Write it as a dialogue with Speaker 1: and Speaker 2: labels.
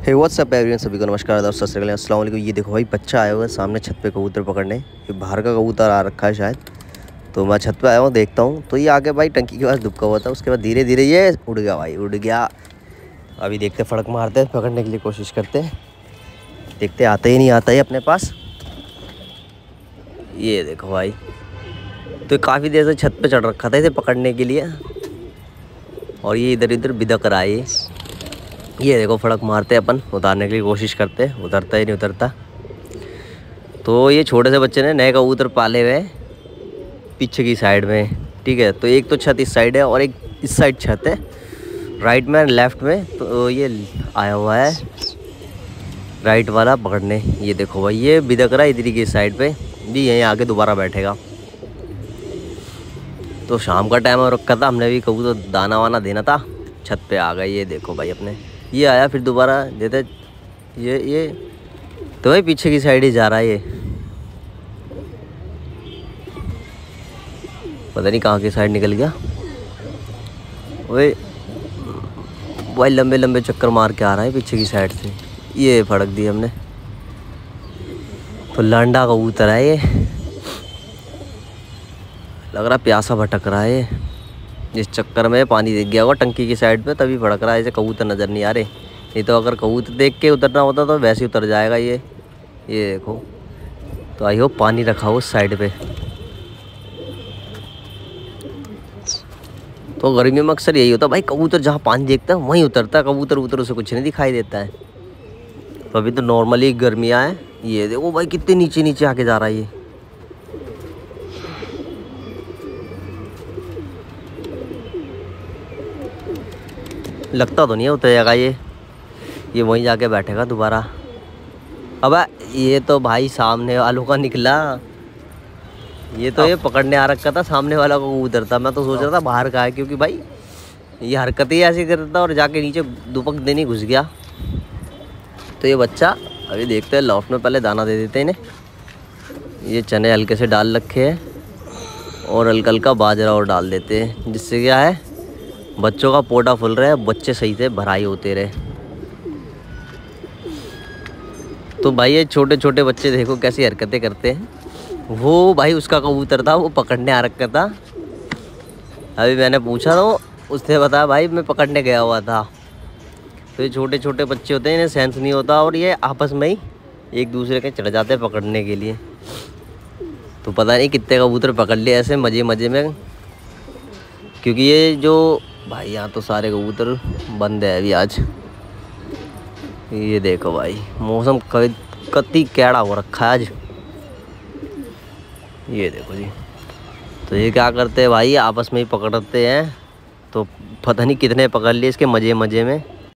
Speaker 1: हे WhatsApp everyone सभी को नमस्कार दोस्तों सत अस्सलाम वालेकुम। ये देखो भाई, बच्चा आया हुआ है सामने छत पे कबूतर पकड़ने। ये बाहर का कबूतर आ रखा है शायद। तो मैं छत पे आया हूँ, देखता हूँ। तो ये आगे भाई, टंकी के पास दुबका हुआ था। उसके बाद धीरे धीरे ये उड़ गया भाई, उड़ गया। अभी देखते फड़क मारते पकड़ने के लिए कोशिश करते देखते आते ही नहीं आता ही अपने पास। ये देखो भाई। तो काफ़ी देर से छत पर चढ़ रखा था इसे पकड़ने के लिए। और ये इधर इधर बिदक रहा है ये देखो, फड़क मारते अपन, उतारने के लिए कोशिश करते उतरता ही नहीं, उतरता। तो ये छोटे से बच्चे ने नए कबूतर पाले हुए पीछे की साइड में। ठीक है तो एक तो छत इस साइड है और एक इस साइड छत है। राइट में लेफ़्ट में तो ये आया हुआ है। राइट वाला पकड़ने। ये देखो भाई, ये बिदक रहा है इधर की साइड पे। भी यहीं आके दोबारा बैठेगा। तो शाम का टाइम रखा था हमने भी कबूतर दाना वाना देना था। छत पे आ गए, ये देखो भाई अपने। ये आया, फिर दोबारा देते। ये ये। तो भाई, पीछे की साइड ही जा रहा है ये। पता नहीं कहाँ की साइड निकल गया। वही भाई, लंबे लंबे चक्कर मार के आ रहा है पीछे की साइड से। ये फड़क दी हमने। तो लांडा कबूतर है ये। लग रहा प्यासा भटक रहा है ये। जिस चक्कर में पानी दिख गया होगा टंकी की साइड पे, तभी भड़क रहा है ऐसे कबूतर नज़र नहीं आ रहे। नहीं तो अगर कबूतर देख के उतरना होता तो वैसे ही उतर जाएगा ये। ये देखो। तो आई होप पानी रखा हो साइड पे। तो गर्मियों में अक्सर यही होता है, भाई कबूतर जहाँ पानी देखता है, वहीं उतरता है, कबूतर उतर उसे कुछ नहीं दिखाई देता है। तो अभी तो नॉर्मली गर्मियाँ हैं, ये देखो भाई कितने नीचे नीचे आके जा रहा है ये। लगता तो नहीं है उतरेगा ये। ये वहीं जाके बैठेगा दोबारा। अब ये तो भाई सामने वालों का निकला। ये तो ये पकड़ने आ रखा था सामने वाला को उतरता मैं तो सोच रहा था बाहर का है क्योंकि भाई ये हरकत ही ऐसी करता था और जाके नीचे दुपक देने घुस गया। तो ये बच्चा अभी देखते हैं लॉफ्ट में पहले दाना दे देते हैं इन्हें। ये चने हल्के से डाल रखे हैं और हल्का हल्का बाजरा और डाल देते हैं जिससे क्या है बच्चों का पोटा फुल रहा है बच्चे सही से भराई होते रहे। तो भाई ये छोटे छोटे बच्चे देखो कैसी हरकतें करते हैं। वो भाई उसका कबूतर था, वो पकड़ने आ रखा था। अभी मैंने पूछा तो उसने बताया, भाई मैं पकड़ने गया हुआ था। तो ये छोटे छोटे बच्चे होते हैं, इन्हें सेंस नहीं होता और ये आपस में ही एक दूसरे के चढ़ जाते हैं पकड़ने के लिए। तो पता नहीं कितने कबूतर पकड़ लिए ऐसे मज़े मज़े में। क्योंकि ये जो भाई, यहाँ तो सारे कबूतर बंद है अभी आज। ये देखो भाई, मौसम कति कैड़ा हो रखा है आज। ये देखो जी। तो ये क्या करते हैं भाई, आपस में ही पकड़ते हैं। तो पता नहीं कितने पकड़ लिए इसके मज़े मज़े में।